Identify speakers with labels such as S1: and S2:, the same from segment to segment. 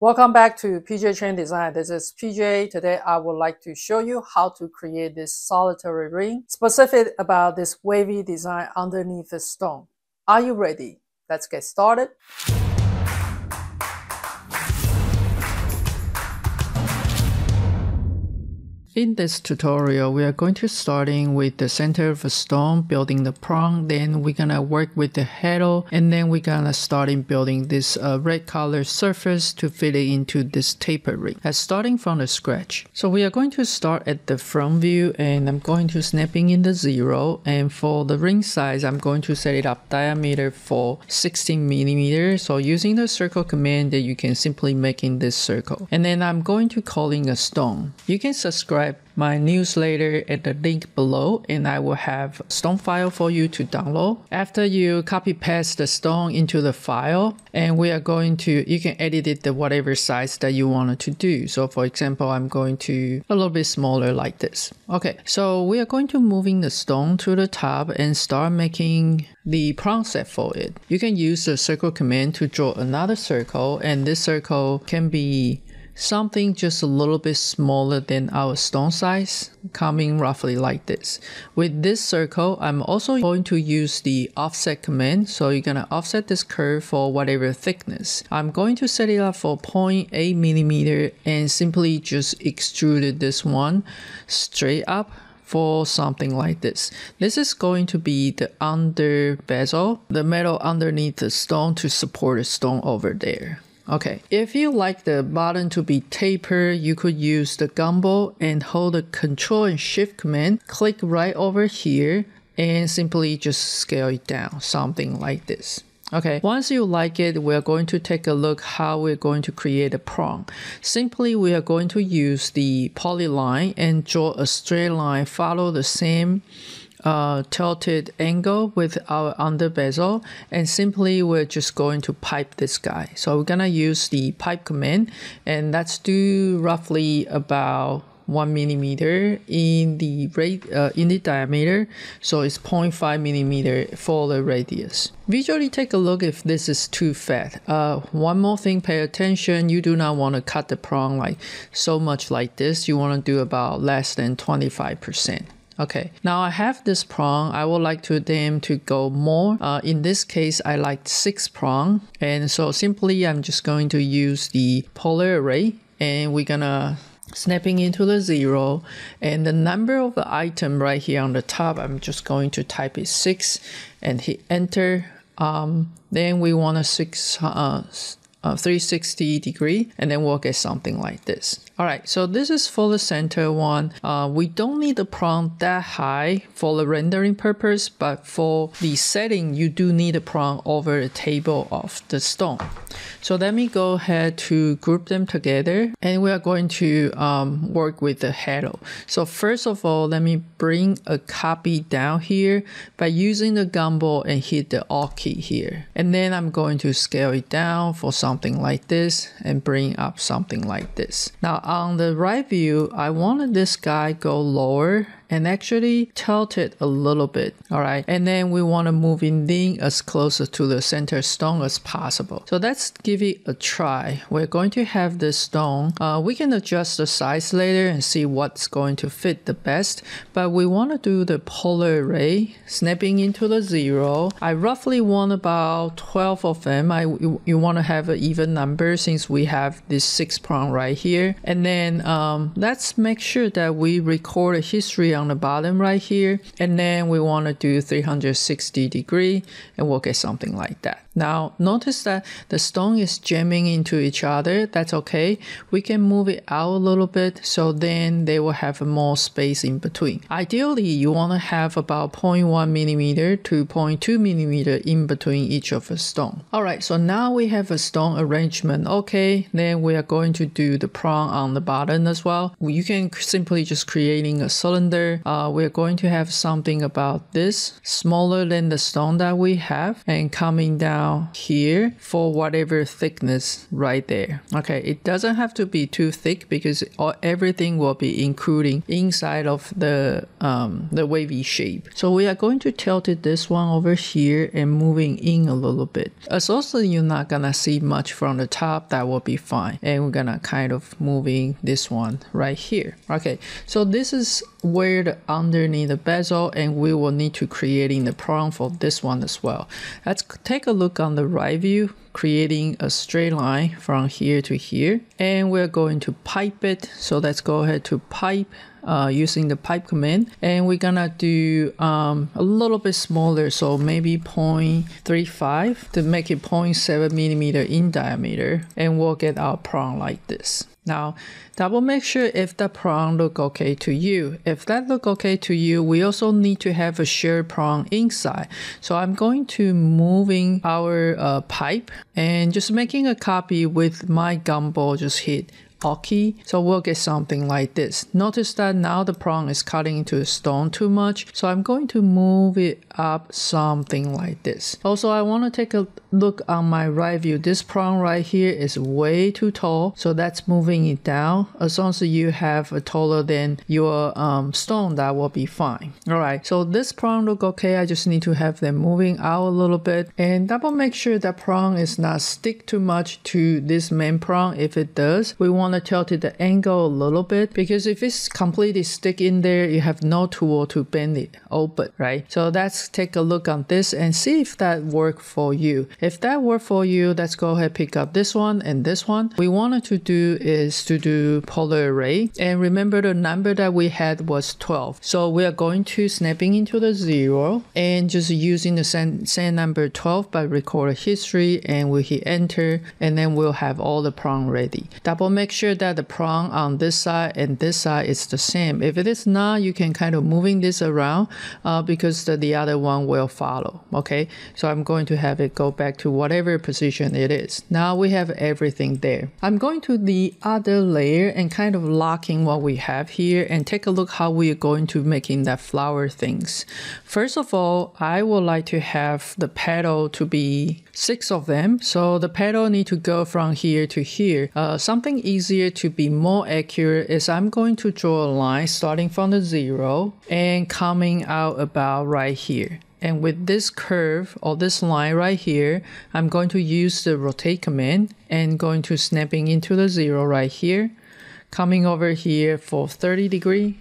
S1: Welcome back to PJ Chen Design. This is PJ. Today I would like to show you how to create this solitary ring specific about this wavy design underneath the stone. Are you ready? Let's get started. In this tutorial, we are going to starting with the center of a stone, building the prong, then we're gonna work with the handle, and then we're gonna starting building this uh, red color surface to fit it into this taper ring. As starting from the scratch. So we are going to start at the front view, and I'm going to snapping in the zero, and for the ring size, I'm going to set it up diameter for 16 millimeters. So using the circle command, that you can simply making this circle, and then I'm going to calling a stone. You can subscribe my newsletter at the link below and I will have stone file for you to download. After you copy paste the stone into the file and we are going to, you can edit it to whatever size that you wanted to do. So for example, I'm going to a little bit smaller like this. Okay, so we are going to moving the stone to the top and start making the set for it. You can use the circle command to draw another circle and this circle can be something just a little bit smaller than our stone size, coming roughly like this. With this circle, I'm also going to use the offset command. So you're gonna offset this curve for whatever thickness. I'm going to set it up for 0.8 millimeter and simply just extruded this one straight up for something like this. This is going to be the under bezel, the metal underneath the stone to support the stone over there. Okay, if you like the button to be tapered, you could use the gumball and hold the control and shift command, click right over here and simply just scale it down, something like this. Okay, once you like it, we're going to take a look how we're going to create a prong. Simply, we are going to use the polyline and draw a straight line, follow the same uh, tilted angle with our under bezel and simply we're just going to pipe this guy. So we're gonna use the pipe command and let's do roughly about one millimeter in the rate uh, in the diameter. So it's 0.5 millimeter for the radius. Visually take a look if this is too fat. Uh, one more thing pay attention. You do not want to cut the prong like so much like this. You want to do about less than 25 percent Okay, now I have this prong. I would like to them to go more. Uh, in this case, I like six prong. And so simply I'm just going to use the polar array and we're gonna snapping into the zero and the number of the item right here on the top I'm just going to type it six and hit enter um, then we want a six uh, uh, 360 degree and then we'll get something like this. All right, so this is for the center one. Uh, we don't need the prompt that high for the rendering purpose, but for the setting, you do need a prompt over the table of the stone. So let me go ahead to group them together and we are going to um, work with the handle. So first of all, let me bring a copy down here by using the gumball and hit the Alt key here. And then I'm going to scale it down for something like this and bring up something like this. Now on the right view, I wanted this guy go lower and actually tilt it a little bit. All right. And then we want to move in as close to the center stone as possible. So let's give it a try. We're going to have this stone. Uh, we can adjust the size later and see what's going to fit the best. But we want to do the polar array, snapping into the zero. I roughly want about 12 of them. I, you, you want to have an even number since we have this six prong right here. And then um, let's make sure that we record a history on the bottom right here and then we want to do 360 degree and we'll get something like that. Now notice that the stone is jamming into each other. That's okay. We can move it out a little bit so then they will have more space in between. Ideally, you want to have about 0.1 millimeter to 0.2 millimeter in between each of the stone. All right, so now we have a stone arrangement. Okay, then we are going to do the prong on the bottom as well. You can simply just creating a cylinder. Uh, we're going to have something about this smaller than the stone that we have and coming down here for whatever thickness right there. Okay, it doesn't have to be too thick because all, everything will be including inside of the um, the wavy shape. So we are going to tilt it this one over here and moving in a little bit. As also you're not gonna see much from the top, that will be fine. And we're gonna kind of moving this one right here. Okay, so this is where the underneath the bezel and we will need to creating the prong for this one as well. Let's take a look on the right view creating a straight line from here to here. And we're going to pipe it. So let's go ahead to pipe uh, using the pipe command. And we're gonna do um, a little bit smaller. So maybe 0.35 to make it 0.7 millimeter in diameter. And we'll get our prong like this now, double make sure if the prong look okay to you. If that look okay to you, we also need to have a shared prong inside. So I'm going to moving our uh, pipe and just making a copy with my gumball just hit bulky. So we'll get something like this. Notice that now the prong is cutting into the stone too much. So I'm going to move it up something like this. Also, I want to take a look on my right view. This prong right here is way too tall. So that's moving it down. As long as you have a taller than your um, stone, that will be fine. All right. So this prong look okay. I just need to have them moving out a little bit and double make sure that prong is not stick too much to this main prong. If it does, we want want to tilt it the angle a little bit because if it's completely stick in there, you have no tool to bend it open, right? So let's take a look on this and see if that work for you. If that work for you, let's go ahead pick up this one and this one. We wanted to do is to do polar array and remember the number that we had was 12. So we are going to snapping into the zero and just using the same, same number 12 by record history and we hit enter and then we'll have all the prong ready. Double make sure that the prong on this side and this side is the same. If it is not, you can kind of moving this around uh, because the, the other one will follow. Okay, so I'm going to have it go back to whatever position it is. Now we have everything there. I'm going to the other layer and kind of locking what we have here and take a look how we are going to making that flower things. First of all, I would like to have the petal to be six of them. So the petal need to go from here to here. Uh, something easier to be more accurate is I'm going to draw a line starting from the zero and coming out about right here. And with this curve or this line right here, I'm going to use the rotate command and going to snapping into the zero right here, coming over here for 30 degree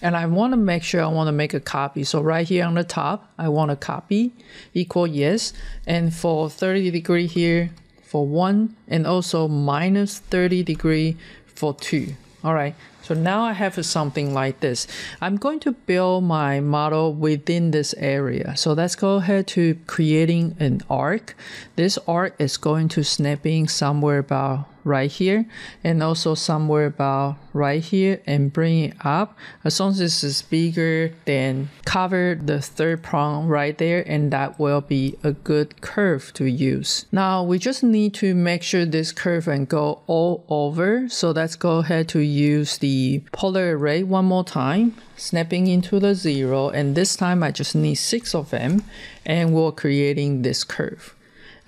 S1: and I want to make sure I want to make a copy. So right here on the top, I want a copy equal yes. And for 30 degree here for one and also minus 30 degree for two. All right. So now I have something like this. I'm going to build my model within this area. So let's go ahead to creating an arc. This arc is going to snapping somewhere about right here and also somewhere about right here and bring it up. As long as this is bigger then cover the third prong right there and that will be a good curve to use. Now we just need to make sure this curve and go all over. So let's go ahead to use the polar array one more time snapping into the zero and this time I just need six of them and we're creating this curve.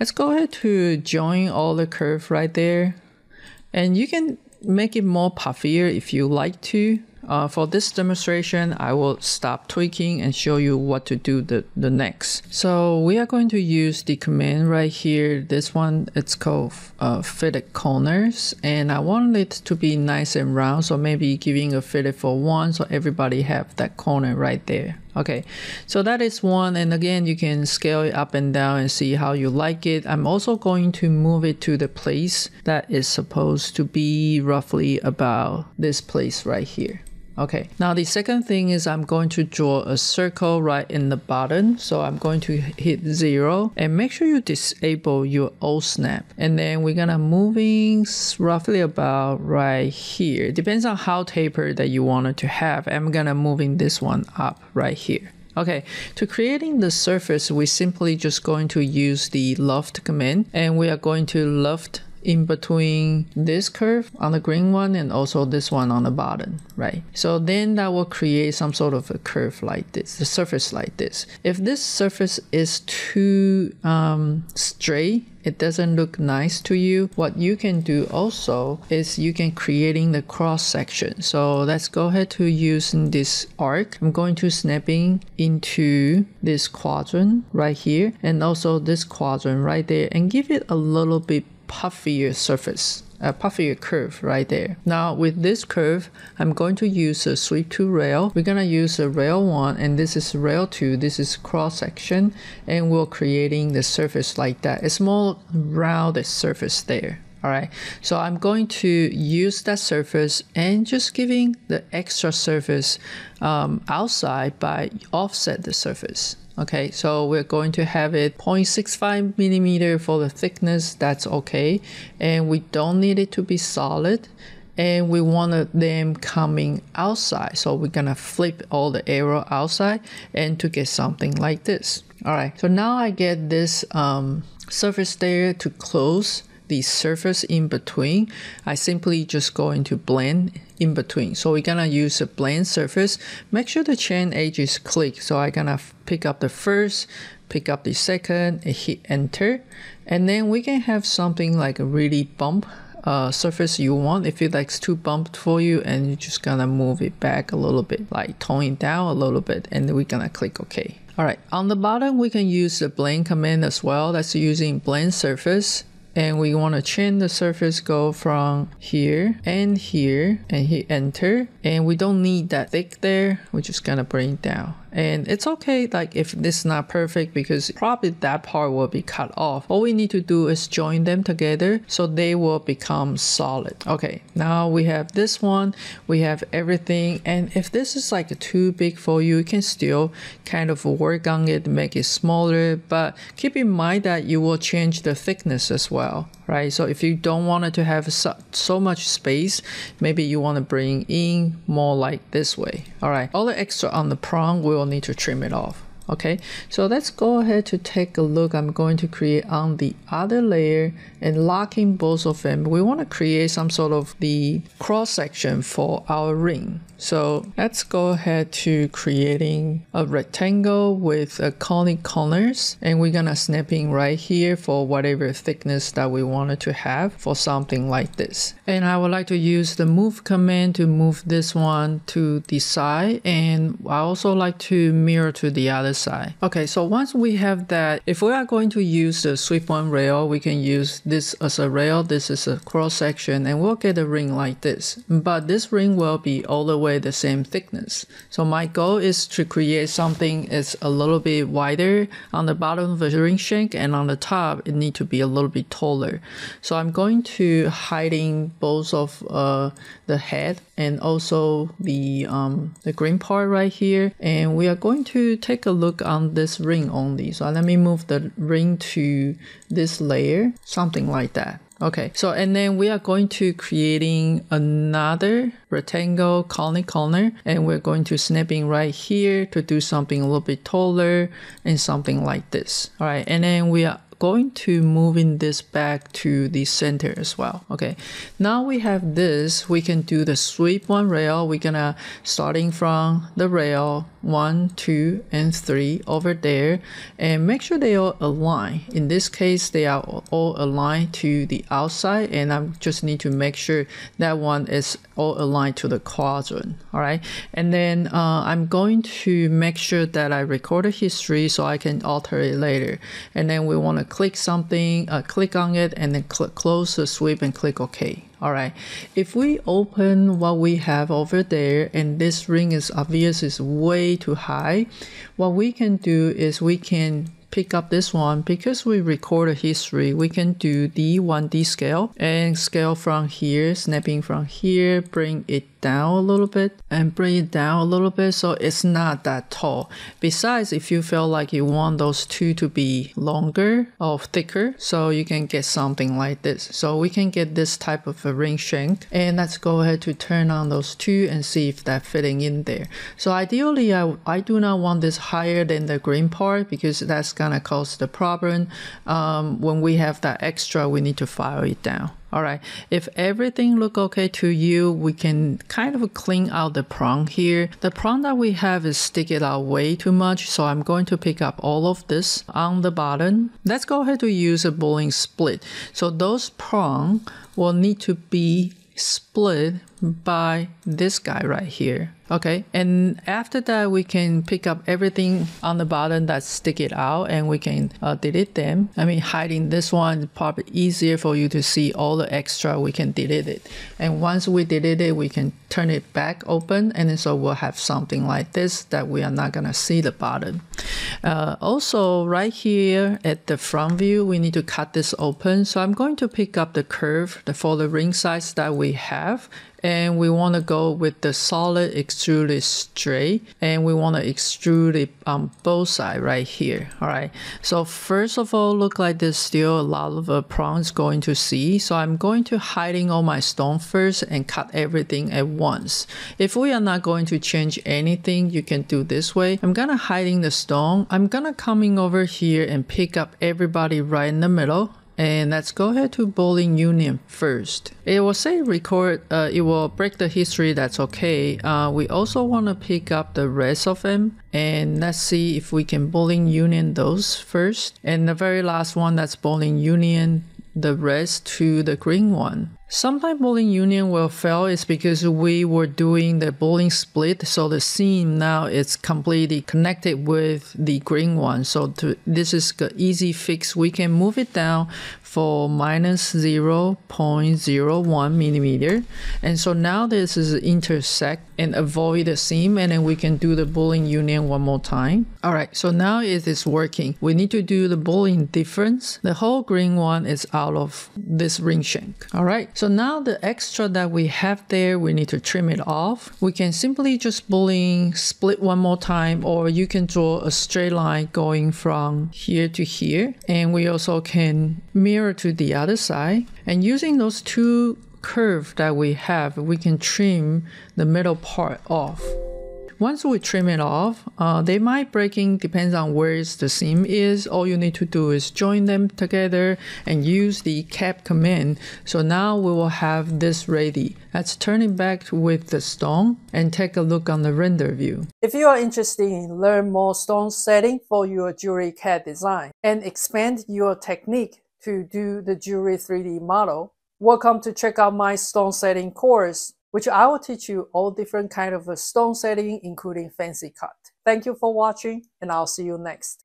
S1: Let's go ahead to join all the curve right there. And you can make it more puffier if you like to. Uh, for this demonstration, I will stop tweaking and show you what to do the, the next. So we are going to use the command right here. This one, it's called uh, fillet corners. And I want it to be nice and round. So maybe giving a fitted for one so everybody have that corner right there. Okay, so that is one. And again, you can scale it up and down and see how you like it. I'm also going to move it to the place that is supposed to be roughly about this place right here. Okay, now the second thing is I'm going to draw a circle right in the bottom. So I'm going to hit zero and make sure you disable your O snap. And then we're gonna moving roughly about right here. Depends on how tapered that you want to have. I'm gonna moving this one up right here. Okay, to creating the surface, we simply just going to use the loft command and we are going to loft in between this curve on the green one and also this one on the bottom, right? So then that will create some sort of a curve like this, the surface like this. If this surface is too um, straight, it doesn't look nice to you what you can do also is you can creating the cross section so let's go ahead to using this arc i'm going to snapping into this quadrant right here and also this quadrant right there and give it a little bit puffier surface a puffier curve right there. Now with this curve, I'm going to use a sweep two rail. We're gonna use a rail one and this is rail two. This is cross section and we're creating the surface like that. It's more rounded surface there. All right, so I'm going to use that surface and just giving the extra surface um, outside by offset the surface. Okay, so we're going to have it 0.65 millimeter for the thickness. That's okay. And we don't need it to be solid and we wanted them coming outside. So we're gonna flip all the arrow outside and to get something like this. All right, so now I get this um, surface there to close the surface in between, I simply just go into blend in between. So we're gonna use a blend surface. Make sure the chain edge is clicked. So I'm gonna pick up the first, pick up the second, and hit enter. And then we can have something like a really bump uh, surface you want. If it likes too bumped for you and you're just gonna move it back a little bit, like tone it down a little bit, and we're gonna click OK. Alright, on the bottom we can use the blend command as well. That's using blend surface and we want to change the surface go from here and here and hit enter. And we don't need that thick there. We're just gonna bring it down and it's okay like if this is not perfect because probably that part will be cut off. All we need to do is join them together so they will become solid. Okay now we have this one. We have everything. And if this is like too big for you you can still kind of work on it make it smaller. But keep in mind that you will change the thickness as well right? So if you don't want it to have so, so much space maybe you want to bring in more like this way. All right all the extra on the prong will will need to trim it off okay? So let's go ahead to take a look. I'm going to create on the other layer and locking both of them we want to create some sort of the cross section for our ring so let's go ahead to creating a rectangle with a conic corners and we're gonna snap in right here for whatever thickness that we wanted to have for something like this. And I would like to use the move command to move this one to the side and I also like to mirror to the other side. Okay, so once we have that, if we are going to use the sweep one rail, we can use this as a rail, this is a cross section and we'll get a ring like this. But this ring will be all the way the same thickness. So my goal is to create something is a little bit wider on the bottom of the ring shank and on the top it need to be a little bit taller. So I'm going to hiding both of uh, the head and also the um, the green part right here and we are going to take a look on this ring only. So let me move the ring to this layer, something like that. Okay, so and then we are going to creating another rectangle conic corner and we're going to snapping right here to do something a little bit taller and something like this. All right, and then we are going to moving this back to the center as well. Okay, now we have this, we can do the sweep one rail. We're gonna starting from the rail one, two, and three over there and make sure they all align. In this case, they are all aligned to the outside and I just need to make sure that one is all aligned to the quadrant. All right, and then uh, I'm going to make sure that I record a history so I can alter it later. And then we want to click something, uh, click on it, and then cl close the sweep and click OK. All right. If we open what we have over there and this ring is obvious is way too high, what we can do is we can pick up this one because we record a history we can do the 1d scale and scale from here snapping from here bring it down a little bit and bring it down a little bit so it's not that tall. Besides, if you feel like you want those two to be longer or thicker, so you can get something like this. So we can get this type of a ring shank and let's go ahead to turn on those two and see if that fitting in there. So ideally, I, I do not want this higher than the green part because that's gonna cause the problem. Um, when we have that extra, we need to file it down. All right. If everything look okay to you, we can kind of clean out the prong here. The prong that we have is sticking out way too much. So I'm going to pick up all of this on the bottom. Let's go ahead to use a Boolean split. So those prong will need to be split by this guy right here. Okay, and after that we can pick up everything on the bottom that stick it out and we can uh, delete them. I mean hiding this one probably easier for you to see all the extra we can delete it. And once we delete it we can turn it back open and so we'll have something like this that we are not gonna see the bottom. Uh, also right here at the front view we need to cut this open so I'm going to pick up the curve for the ring size that we have and we want to go with the solid extruded straight and we want to extrude it on both sides right here all right so first of all look like there's still a lot of uh, prongs going to see so i'm going to hiding all my stone first and cut everything at once. If we are not going to change anything you can do this way. I'm gonna hiding the stone. I'm gonna coming over here and pick up everybody right in the middle and let's go ahead to Boolean union first. It will say record, uh, it will break the history, that's okay. Uh, we also want to pick up the rest of them and let's see if we can Boolean union those first. And the very last one that's Boolean union the rest to the green one. Sometimes Boolean union will fail is because we were doing the Boolean split, so the seam now is completely connected with the green one. So to, this is the easy fix. We can move it down for minus 0.01 millimeter. And so now this is intersect and avoid the seam and then we can do the Boolean union one more time. All right, so now it is working. We need to do the Boolean difference. The whole green one is out of this ring shank. All right, so now the extra that we have there, we need to trim it off. We can simply just Boolean split one more time or you can draw a straight line going from here to here. And we also can mirror to the other side. And using those two curves that we have, we can trim the middle part off. Once we trim it off, uh, they might breaking depends on where the seam is. All you need to do is join them together and use the cap command. So now we will have this ready. Let's turn it back with the stone and take a look on the render view.
S2: If you are interested in learn more stone setting for your jewelry CAD design and expand your technique to do the jewelry 3D model, welcome to check out my stone setting course, which I will teach you all different kind of stone setting, including fancy cut. Thank you for watching, and I'll see you next.